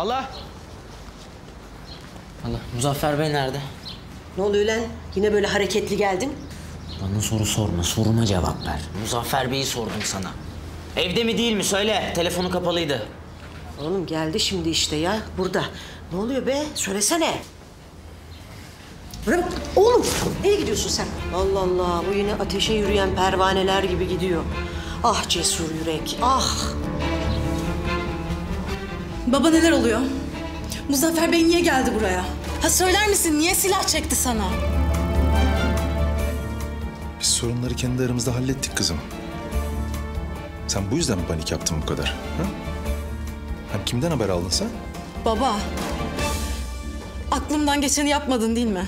Hala. Hala Muzaffer Bey nerede? Ne oluyor lan? Yine böyle hareketli geldin. Bana soru sorma, soruma cevap ver. Muzaffer Bey'i sordum sana. Evde mi değil mi söyle. Telefonu kapalıydı. Oğlum geldi şimdi işte ya burada. Ne oluyor be? Söylesene. Bak. Oğlum nereye gidiyorsun sen? Allah Allah bu yine ateşe yürüyen pervaneler gibi gidiyor. Ah cesur yürek ah. Baba neler oluyor? Muzaffer Bey niye geldi buraya? Ha söyler misin niye silah çekti sana? Biz sorunları kendi aramızda hallettik kızım. Sen bu yüzden mi panik yaptın bu kadar? Ha? Hem kimden haber aldın sen? Baba. Aklımdan geçeni yapmadın değil mi?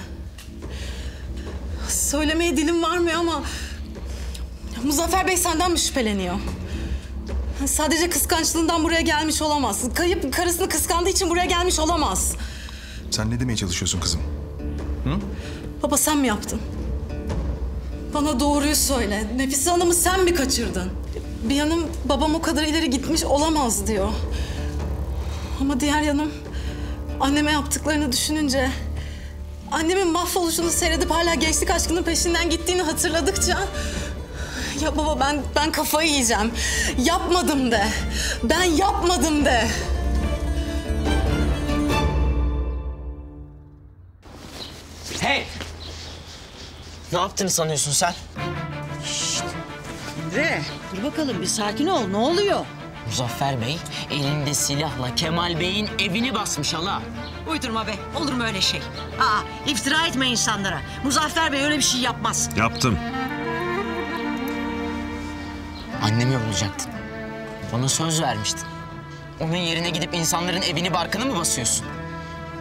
Söylemeye dilim varmıyor ama... Muzaffer Bey senden mi şüpheleniyor? Sadece kıskançlığından buraya gelmiş olamaz. Kayıp karısını kıskandığı için buraya gelmiş olamaz. Sen ne demeye çalışıyorsun kızım? Baba sen mi yaptın? Bana doğruyu söyle. Nefise Hanım'ı sen mi kaçırdın? Bir yanım babam o kadar ileri gitmiş olamaz diyor. Ama diğer yanım anneme yaptıklarını düşününce... ...annemin mahvoluşunu seyredip hala gençlik aşkının peşinden gittiğini hatırladıkça... Ya baba ben ben kafayı yiyeceğim. Yapmadım de. Ben yapmadım de. Hey! Ne yaptığını sanıyorsun sen? Emre dur bakalım bir sakin ol ne oluyor? Muzaffer Bey elinde silahla Kemal Bey'in evini basmış hala. Uydurma be olur mu öyle şey? Aa iftira etme insanlara. Muzaffer Bey öyle bir şey yapmaz. Yaptım. Annemi bulacaktın. Bana söz vermiştin. Onun yerine gidip insanların evini barkını mı basıyorsun?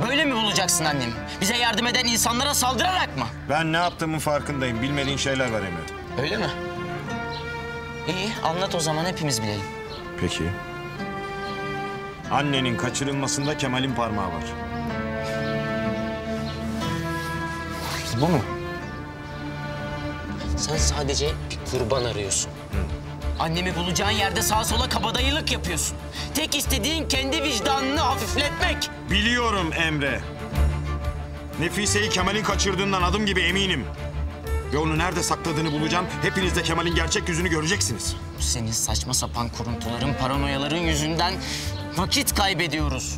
Böyle mi bulacaksın annemi? Bize yardım eden insanlara saldırarak mı? Ben ne yaptığımın farkındayım. Bilmediğin şeyler var Emre. Öyle mi? İyi anlat o zaman hepimiz bilelim. Peki. Annenin kaçırılmasında Kemal'in parmağı var. Bu mu? Sen sadece bir kurban arıyorsun. Annemi bulacağın yerde sağa sola kabadayılık yapıyorsun. Tek istediğin kendi vicdanını hafifletmek. Biliyorum Emre. Nefise'yi Kemal'in kaçırdığından adım gibi eminim. Ve onu nerede sakladığını bulacağım. Hepiniz de Kemal'in gerçek yüzünü göreceksiniz. Senin saçma sapan kuruntuların, paranoyaların yüzünden vakit kaybediyoruz.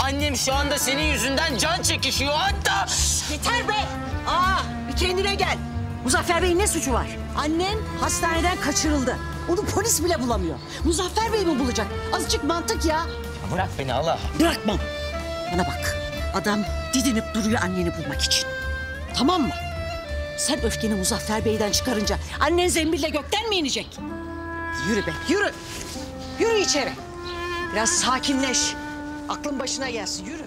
Annem şu anda senin yüzünden can çekişiyor hatta... Yeter be! Aa bir kendine gel. Muzaffer Bey'in ne suçu var? Annen hastaneden kaçırıldı. Onu polis bile bulamıyor. Muzaffer Bey mi bulacak? Azıcık mantık ya. Bırak beni Allah. Bırakmam. Bana bak. Adam didinip duruyor anneni bulmak için. Tamam mı? Sen öfkeni Muzaffer Bey'den çıkarınca annen zembille gökten mi inecek? Yürü be yürü. Yürü içeri. Biraz sakinleş. Aklın başına gelsin yürü.